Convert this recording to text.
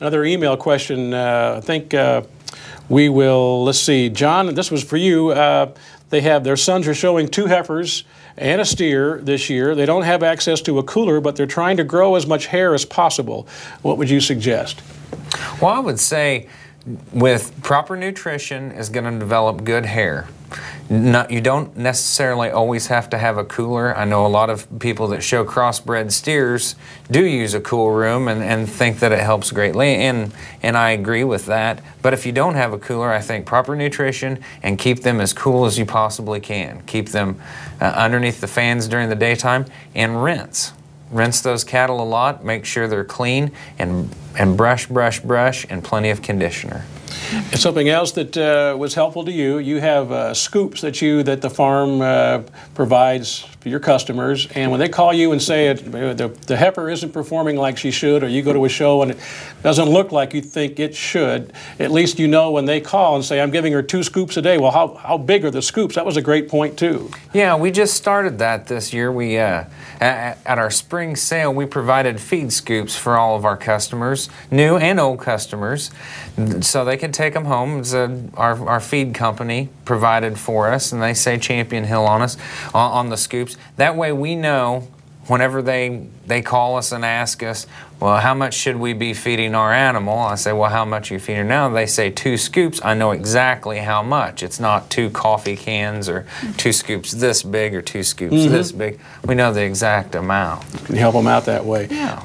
another email question. Uh, I think uh, we will, let's see, Jon, this was for you. Uh, they have, their sons are showing two heifers and a steer this year. They don't have access to a cooler, but they're trying to grow as much hair as possible. What would you suggest? Well, I would say with proper nutrition is going to develop good hair. Not, you don't necessarily always have to have a cooler. I know a lot of people that show crossbred steers do use a cool room and, and think that it helps greatly, and, and I agree with that. But if you don't have a cooler, I think proper nutrition and keep them as cool as you possibly can. Keep them uh, underneath the fans during the daytime and rinse. Rinse those cattle a lot, make sure they're clean, and, and brush, brush, brush, and plenty of conditioner. Something else that uh, was helpful to you, you have uh, scoops that you that the farm uh, provides for your customers, and when they call you and say it, the, the heifer isn't performing like she should, or you go to a show and it doesn't look like you think it should, at least you know when they call and say, I'm giving her two scoops a day. Well, how, how big are the scoops? That was a great point, too. Yeah, we just started that this year. We uh, at, at our spring sale, we provided feed scoops for all of our customers, new and old customers, so they can take them home. A, our, our feed company provided for us, and they say Champion Hill on us on, on the scoops. That way we know whenever they they call us and ask us, well, how much should we be feeding our animal? I say, well, how much are you feeding now? They say two scoops. I know exactly how much. It's not two coffee cans or two scoops this big or two scoops mm -hmm. this big. We know the exact amount. Can help them out that way. Yeah.